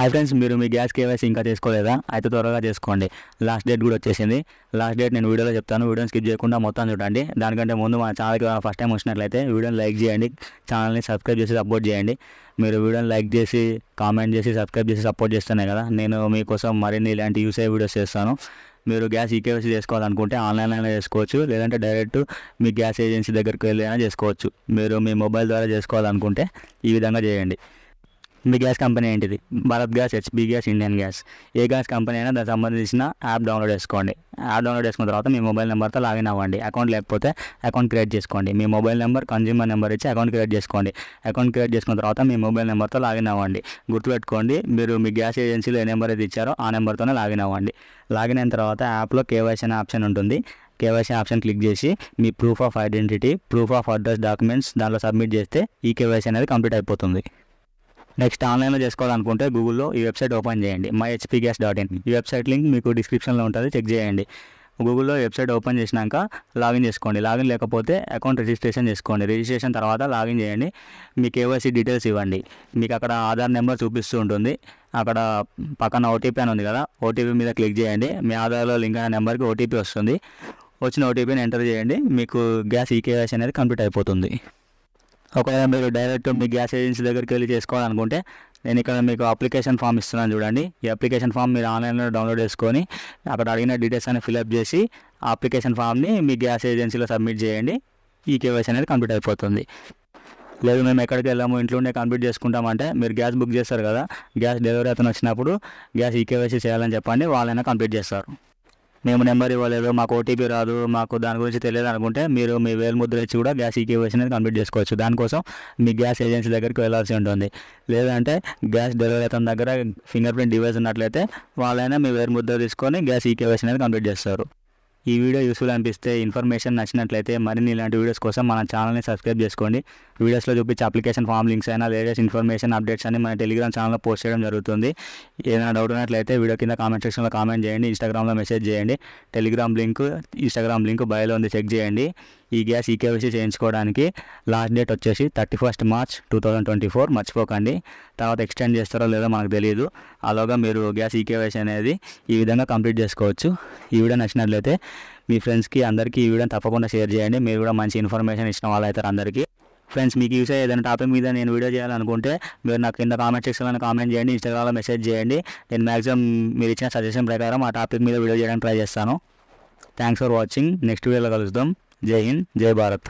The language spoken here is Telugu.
హై ఫ్రెండ్స్ మీరు మీ గ్యాస్ కేవైసీ ఇంకా చేసుకోలేదా అయితే త్వరగా చేసుకోండి లాస్ట్ డేట్ కూడా వచ్చేసింది. లాస్ట్ డేట్ నేను వీడియోలో చెప్తాను. వీడియోని స్కిప్ చేయకుండా మొత్తం చూడండి. దానికంటే ముందు మన ఛానల్కి ఫస్ట్ టైం వచ్చినట్లయితే వీడియోని లైక్ చేయండి. ఛానల్ని సబ్స్క్రైబ్ చేసి సపోర్ట్ చేయండి. మీరు వీడియోని లైక్ చేసి కామెంట్ చేసి సబ్స్క్రైబ్ చేసి సపోర్ట్ చేస్తేనే కదా నేను మీకోసం మరిన్ని ఇలాంటి యూస్ అయ్యే వీడియోస్ చేస్తాను. మీరు గ్యాస్ ఈకేవైసీ చేసుకోవాలనుకుంటే ఆన్లైన్లో చేసుకోవచ్చు. లేదంటే డైరెక్ట్ మీ గ్యాస్ ఏజెన్సీ దగ్గరికి వెళ్ళి అయినా చేసుకోవచ్చు. మీరు మీ మొబైల్ ద్వారా చేసుకోవాలనుకుంటే ఈ విధంగా చేయండి. మీ గ్యాస్ కంపెనీ ఏంటిది? Bharat gas HP gas Indian gas. ఏ గ్యాస్ కంపెనీ అయినా దానికి సంబంధించిన యాప్ డౌన్లోడ్ చేసుకోండి. యాప్ డౌన్లోడ్ చేసుకున్న తర్వాత మీ మొబైల్ నెంబర్తో లాగిన్ అవ్వండి. అకౌంట్ లేకపోతే అకౌంట్ క్రియేట్ చేసుకోండి. మీ మొబైల్ నెంబర్ కన్జ్యూమర్ నెంబర్ ఇచ్చి అకౌంట్ క్రియేట్ చేసుకోండి. అకౌంట్ క్రియేట్ చేసుకున్న తర్వాత మీ మొబైల్ నెంబర్తో లాగిన్ అవ్వండి. గుర్తుపెట్టుకోండి మీరు మీ గ్యాస్ ఏజెన్సీలో ఏ నెంబర్ అయితే ఇచ్చారో ఆ నెంబర్తోనే లాగిన్ అవ్వండి. లాగిన్ అయిన తర్వాత యాప్లో కేవైసీ అనే ఆప్షన్ ఉంటుంది. కేవైసీ ఆప్షన్ క్లిక్ చేసి మీ proof of identity proof of address documents దాంట్లో సబ్మిట్ చేస్తే ఈ కేవైసీ అనేది కంప్లీట్ అయిపోతుంది. నెక్స్ట్ ఆన్లైన్లో చేసుకోవాలనుకుంటే గూగుల్లో ఈ వెబ్సైట్ ఓపెన్ చేయండి my HP gas dot in ఈ వెబ్సైట్ లింక్ మీకు డిస్క్రిప్షన్లో ఉంటుంది చెక్ చేయండి. గూగుల్లో వెబ్సైట్ ఓపెన్ చేసినాక లాగిన్ చేసుకోండి. లాగిన్ లేకపోతే అకౌంట్ రిజిస్ట్రేషన్ చేసుకోండి. రిజిస్ట్రేషన్ తర్వాత లాగిన్ చేయండి. మీ కేవైసీ డీటెయిల్స్ ఇవ్వండి. మీకు అక్కడ ఆధార్ నెంబర్ చూపిస్తూ ఉంటుంది. అక్కడ పక్కన ఓటీపీ అని ఉంది కదా ఓటీపీ మీద క్లిక్ చేయండి. మీ ఆధార్లో లింక్ అయిన నెంబర్కి ఓటీపీ వస్తుంది. వచ్చిన ఓటీపీని ఎంటర్ చేయండి. మీకు గ్యాస్ ఈకేవైసీ అనేది కంప్లీట్ అయిపోతుంది. ఒకవేళ మీరు డైరెక్ట్ మీ గ్యాస్ ఏజెన్సీ దగ్గరికి వెళ్ళి చేసుకోవాలనుకుంటే నేను ఇక్కడ మీకు అప్లికేషన్ ఫామ్ ఇస్తున్నాను చూడండి. ఈ అప్లికేషన్ ఫామ్ మీరు ఆన్లైన్లో డౌన్లోడ్ చేసుకొని అక్కడ అడిగిన డీటెయిల్స్ అన్ని ఫిల్అప్ చేసి ఆ అప్లికేషన్ ఫామ్ని మీ గ్యాస్ ఏజెన్సీలో సబ్మిట్ చేయండి. ఈ కేవైసీ అనేది కంప్లీట్ అయిపోతుంది. లేదు మేము ఎక్కడికి వెళ్ళాము ఇంట్లోనే కంప్లీట్ చేసుకుంటామంటే మీరు గ్యాస్ బుక్ చేస్తారు కదా గ్యాస్ డెలివరీ అతను వచ్చినప్పుడు గ్యాస్ ఈ కేవైసీ చేయాలని చెప్పండి వాళ్ళైనా కంప్లీట్ చేస్తారు. మేము నెంబర్ ఇవ్వలేదు మాకు ఓటీపీ రాదు మాకు దాని గురించి తెలియదు అనుకుంటే మీరు మీ వేలు ముద్ర ఇచ్చి కూడా గ్యాస్ ఈకేవైసీ అనేది కంప్లీట్ చేసుకోవచ్చు. దానికోసం మీ గ్యాస్ ఏజెన్సీ దగ్గరికి వెళ్ళాల్సి ఉంటుంది. లేదంటే గ్యాస్ డెలివరీ అతని దగ్గర ఫింగర్ ప్రింట్ డివైస్ ఉన్నట్లయితే వాళ్ళైనా మీ వేలు ముద్ర తీసుకొని గ్యాస్ ఈకేవైసీ అనేది కంప్లీట్ చేస్తారు. ఈ వీడియో యూస్ఫుల్ అనిపిస్తే ఇన్ఫర్మేషన్ నచ్చినట్లయితే మరిన్ని ఇలాంటి వీడియోస్ కోసం మన ఛానల్ని సబ్స్క్రైబ్ చేసుకోండి. వీడియోస్లో చూపించే అప్లికేషన్ ఫామ్ లింక్స్ అయినా లేటెస్ట్ ఇన్ఫర్మేషన్ అప్డేట్స్ అని మన టెలిగ్రామ్ ఛానల్లో పోస్ట్ చేయడం జరుగుతుంది. ఏదైనా డౌట్ ఉన్నట్లయితే వీడియో కింద కామెంట్ సెక్షన్లో కామెంట్ చేయండి. ఇన్స్టాగ్రామ్లో మెసేజ్ చేయండి. టెలిగ్రామ్ లింక్ ఇన్స్టాగ్రామ్ లింక్ బయోలో ఉంది. చెక్ చేయండి. ఈ గ్యాస్ ఈకేవైసీ చేయించుకోవడానికి లాస్ట్ డేట్ వచ్చేసి thirty first March two thousand twenty four మర్చిపోకండి. తర్వాత ఎక్స్టెండ్ చేస్తారో లేదో మనకు తెలియదు అలాగా మీరు గ్యాస్ ఈకేవైసీ అనేది ఈ విధంగా కంప్లీట్ చేసుకోవచ్చు. ఈ వీడియో నచ్చినట్లయితే మీ ఫ్రెండ్స్కి అందరికీ ఈ వీడియోని తప్పకుండా షేర్ చేయండి. మీరు కూడా మంచి ఇన్ఫర్మేషన్ ఇచ్చిన వాళ్ళు అవుతారు అందరికీ. ఫ్రెండ్స్ మీకు యూస్ అయ్యే ఏదైనా టాపిక్ మీద నేను వీడియో చేయాలనుకుంటే మీరు నాకు కింద కామెంట్ సెక్షన్లో కామెంట్ చేయండి. ఇన్స్టాగ్రామ్లో మెసేజ్ చేయండి. నేను మ్యాక్సిమం మీరు ఇచ్చిన సజెషన్ ప్రకారం ఆ టాపిక్ మీద వీడియో చేయడానికి ట్రై చేస్తాను. Thanks for watching. నెక్స్ట్ వీడియోలో కలుద్దాం. जय हिंद जय भारत।